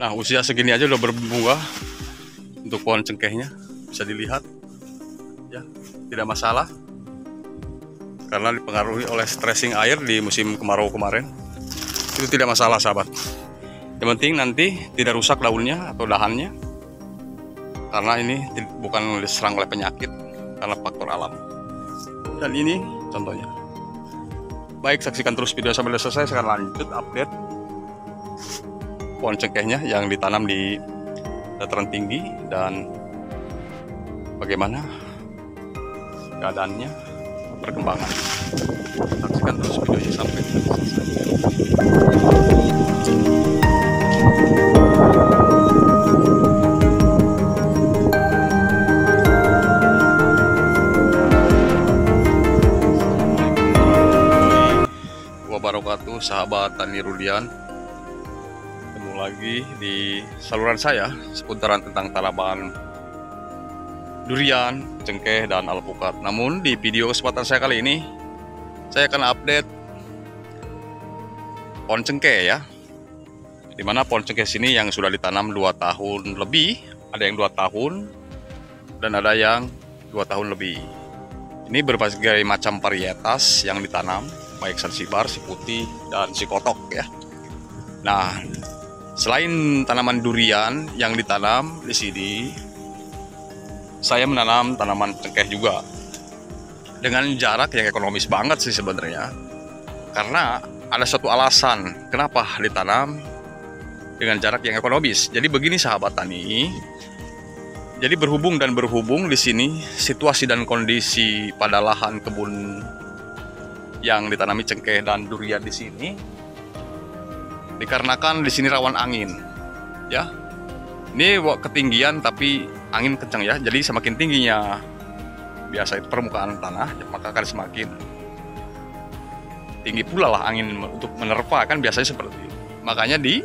Nah, usia segini aja udah berbunga untuk pohon cengkehnya. Bisa dilihat. Ya, tidak masalah. Karena dipengaruhi oleh stressing air di musim kemarau kemarin. Itu tidak masalah, sahabat. Yang penting nanti tidak rusak daunnya atau dahannya. Karena ini bukan diserang oleh penyakit karena faktor alam. Dan ini contohnya. Baik, saksikan terus video sampai selesai. Sekarang lanjut update pohon cengkehnya yang ditanam di dataran tinggi dan bagaimana keadaannya perkembangan. Saksikan terus videonya sampai selesai wabarakatuh sahabat Tani ketemu lagi di saluran saya seputaran tentang tanaman durian, cengkeh, dan alpukat. Namun di video kesempatan saya kali ini saya akan update pohon cengkeh ya. Di mana pohon cengkeh sini yang sudah ditanam 2 tahun lebih, ada yang 2 tahun dan ada yang 2 tahun lebih. Ini berbagai macam varietas yang ditanam, baik sansibar, si putih, dan si kotok ya. Nah, selain tanaman durian yang ditanam di sini, saya menanam tanaman cengkeh juga dengan jarak yang ekonomis banget sih sebenarnya. Karena ada satu alasan kenapa ditanam dengan jarak yang ekonomis. Jadi begini sahabat tani, jadi berhubung dan berhubung di sini situasi dan kondisi pada lahan kebun yang ditanami cengkeh dan durian di sini dikarenakan di sini rawan angin ya. Ini ketinggian tapi angin kencang ya. Jadi semakin tingginya biasa itu permukaan tanah maka akan semakin tinggi pula lah angin untuk menerpa kan biasanya seperti itu. Makanya di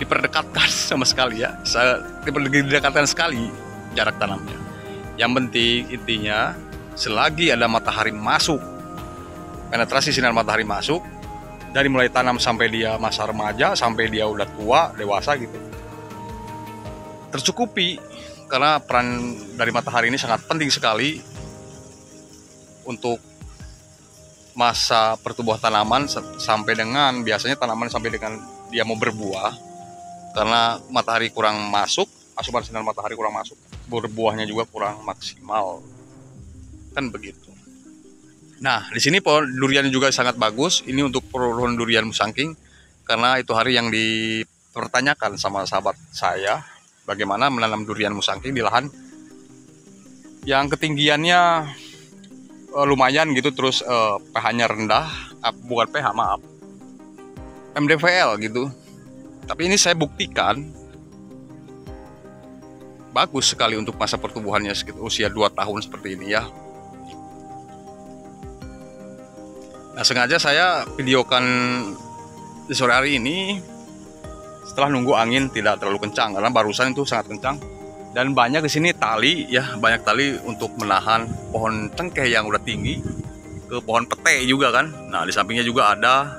diperdekatkan sama sekali ya. Diperdekatkan sekali jarak tanamnya. Yang penting intinya selagi ada matahari masuk penetrasi sinar matahari masuk dari mulai tanam sampai dia masa remaja sampai dia udah tua dewasa gitu. Tercukupi karena peran dari matahari ini sangat penting sekali untuk masa pertumbuhan tanaman sampai dengan biasanya tanaman sampai dengan dia mau berbuah karena matahari kurang masuk asupan sinar matahari kurang masuk berbuahnya juga kurang maksimal. Kan begitu Nah, di sini pohon durian juga sangat bagus. Ini untuk pohon durian musangking karena itu hari yang dipertanyakan sama sahabat saya bagaimana menanam durian musangking di lahan yang ketinggiannya uh, lumayan gitu terus uh, pH-nya rendah, bukan pH maaf. MDVL gitu. Tapi ini saya buktikan bagus sekali untuk masa pertumbuhannya sekitar usia 2 tahun seperti ini ya. Nah, sengaja saya videokan di sore hari ini setelah nunggu angin tidak terlalu kencang karena barusan itu sangat kencang dan banyak di sini tali ya banyak tali untuk menahan pohon cengkeh yang udah tinggi ke pohon pete juga kan. Nah di sampingnya juga ada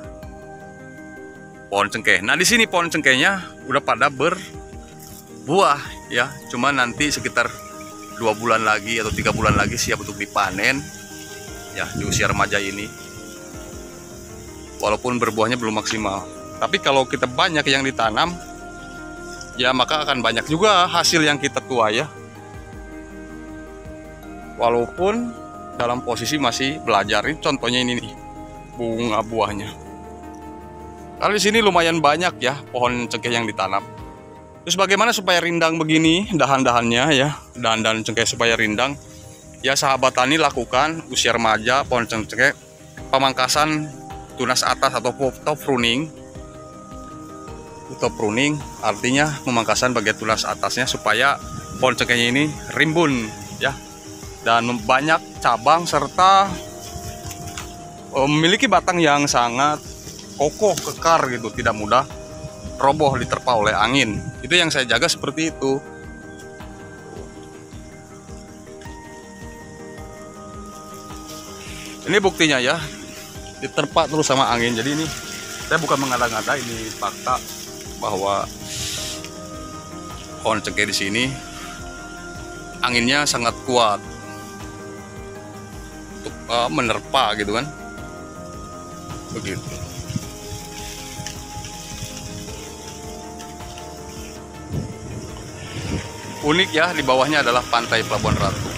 pohon cengkeh. Nah di sini pohon cengkehnya udah pada berbuah ya. Cuma nanti sekitar dua bulan lagi atau tiga bulan lagi siap untuk dipanen ya di usia remaja ini walaupun berbuahnya belum maksimal. Tapi kalau kita banyak yang ditanam, ya maka akan banyak juga hasil yang kita tuai ya. Walaupun dalam posisi masih belajar. Ini contohnya ini nih, bunga buahnya. Kalau di sini lumayan banyak ya pohon cengkeh yang ditanam. Terus bagaimana supaya rindang begini dahan-dahannya ya, dahan-dahan cengkeh supaya rindang? Ya sahabat tani lakukan usia remaja pohon cengkeh pamangkasan tunas atas atau top pruning. Top pruning artinya memangkasan bagian tunas atasnya supaya pohon cengkehnya ini rimbun ya. Dan banyak cabang serta eh, memiliki batang yang sangat kokoh kekar gitu tidak mudah roboh diterpa oleh angin. Itu yang saya jaga seperti itu. Ini buktinya ya diterpa terus sama angin. Jadi ini saya bukan mengada-ngada ini fakta bahwa pohon cengkeh di sini anginnya sangat kuat untuk uh, menerpa gitu kan. Begitu. Unik ya di bawahnya adalah pantai Pelabuhan Ratu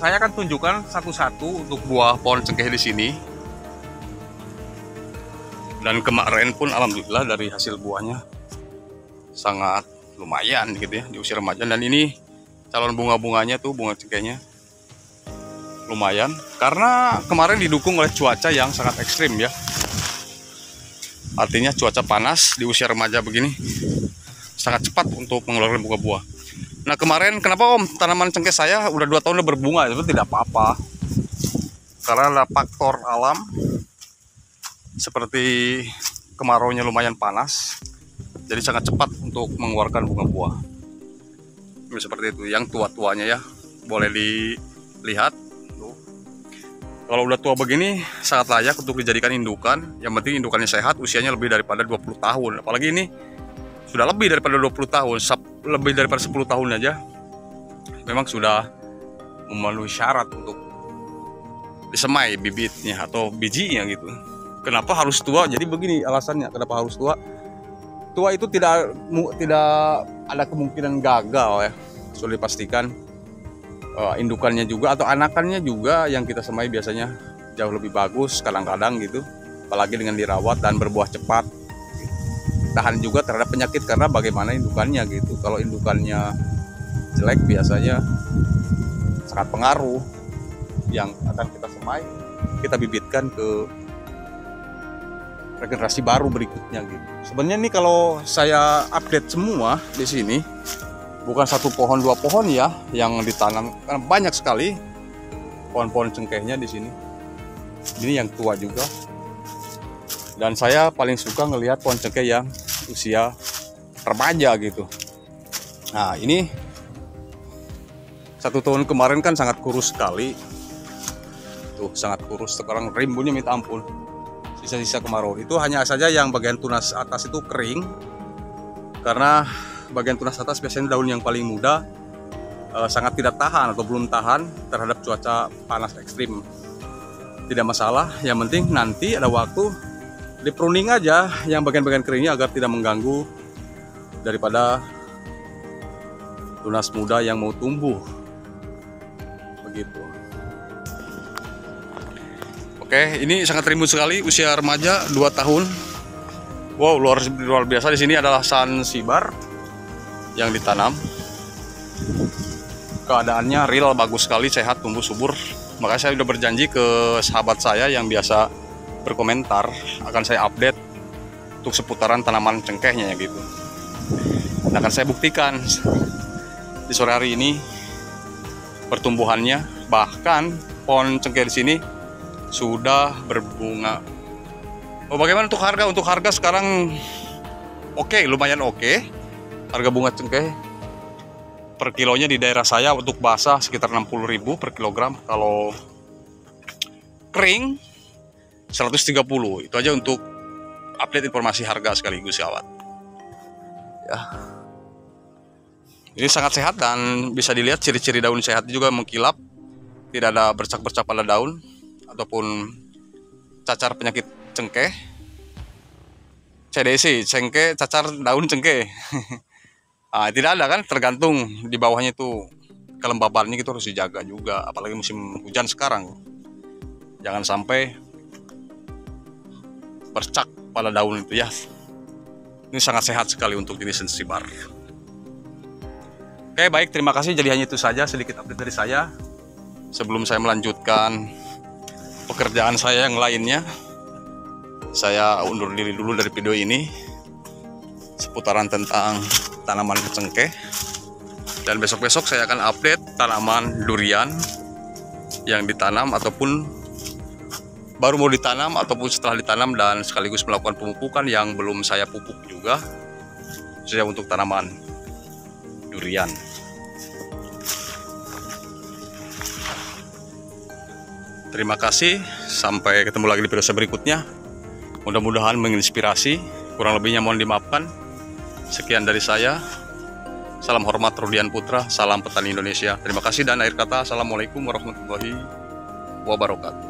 saya akan tunjukkan satu-satu untuk buah pohon cengkeh di sini. Dan kemarin pun alhamdulillah dari hasil buahnya sangat lumayan gitu ya di usia remaja dan ini calon bunga-bunganya tuh bunga cengkehnya lumayan karena kemarin didukung oleh cuaca yang sangat ekstrim ya. Artinya cuaca panas di usia remaja begini sangat cepat untuk mengeluarkan bunga buah. Nah kemarin kenapa om tanaman cengkeh saya udah dua tahun udah berbunga? Itu tidak apa-apa. Karena ada faktor alam seperti kemarau nya lumayan panas jadi sangat cepat untuk mengeluarkan bunga buah. Seperti itu. Yang tua-tuanya ya boleh dilihat. Kalau udah tua begini sangat layak untuk dijadikan indukan. Yang penting indukannya sehat usianya lebih daripada 20 tahun. Apalagi ini sudah lebih daripada 20 tahun lebih daripada 10 tahun aja memang sudah memenuhi syarat untuk disemai bibitnya atau bijinya gitu. Kenapa harus tua? Jadi begini alasannya kenapa harus tua? Tua itu tidak tidak ada kemungkinan gagal ya sudah dipastikan. Uh, indukannya juga atau anakannya juga yang kita semai biasanya jauh lebih bagus kadang-kadang gitu apalagi dengan dirawat dan berbuah cepat tahan juga terhadap penyakit karena bagaimana indukannya gitu. Kalau indukannya jelek biasanya sangat pengaruh. Yang akan kita semai kita bibitkan ke regenerasi baru berikutnya gitu. Sebenarnya nih kalau saya update semua di sini bukan satu pohon dua pohon ya yang ditanam. Karena banyak sekali pohon-pohon cengkehnya di sini. Ini yang tua juga dan saya paling suka ngelihat pohon cengkeh yang usia remaja gitu. Nah ini satu tahun kemarin kan sangat kurus sekali. Tuh sangat kurus. Sekarang rimbunnya minta ampun. Sisa-sisa kemarau. Itu hanya saja yang bagian tunas atas itu kering. Karena bagian tunas atas biasanya daun yang paling muda eh, sangat tidak tahan atau belum tahan terhadap cuaca panas ekstrim. Tidak masalah. Yang penting nanti ada waktu di pruning aja yang bagian-bagian keringnya agar tidak mengganggu daripada tunas muda yang mau tumbuh. Begitu. Oke ini sangat rimbun sekali usia remaja 2 tahun. Wow luar, luar biasa. Di sini adalah sibar yang ditanam. Keadaannya real bagus sekali sehat tumbuh subur. Makanya saya sudah berjanji ke sahabat saya yang biasa berkomentar akan saya update untuk seputaran tanaman cengkehnya ya gitu. Nah, akan saya buktikan di sore hari ini pertumbuhannya bahkan pohon cengkeh di sini sudah berbunga. Oh, bagaimana untuk harga? Untuk harga sekarang oke, okay, lumayan oke. Okay. Harga bunga cengkeh per kilonya di daerah saya untuk basah sekitar 60.000 per kilogram. Kalau kering 130 itu aja untuk update informasi harga sekaligus kawan ya. Ini sangat sehat dan bisa dilihat ciri-ciri daun sehat juga mengkilap. Tidak ada bercak-bercak pada daun ataupun cacar penyakit cengkeh. CDC cengkeh cacar daun cengkeh. Nah, tidak ada kan? Tergantung di bawahnya itu kelembabannya itu harus dijaga juga apalagi musim hujan sekarang. Jangan sampai bercak pada daun itu ya. Ini sangat sehat sekali untuk jenis sensibar oke baik. Terima kasih. Jadi hanya itu saja sedikit update dari saya. Sebelum saya melanjutkan pekerjaan saya yang lainnya saya undur diri dulu dari video ini seputaran tentang tanaman cengkeh dan besok-besok saya akan update tanaman durian yang ditanam ataupun baru mau ditanam ataupun setelah ditanam dan sekaligus melakukan pemupukan yang belum saya pupuk juga. Saya untuk tanaman durian. Terima kasih. Sampai ketemu lagi di video saya berikutnya. Mudah-mudahan menginspirasi. Kurang lebihnya mohon dimaafkan. Sekian dari saya. Salam hormat Rudian Putra. Salam petani Indonesia. Terima kasih dan akhir kata assalamualaikum warahmatullahi wabarakatuh.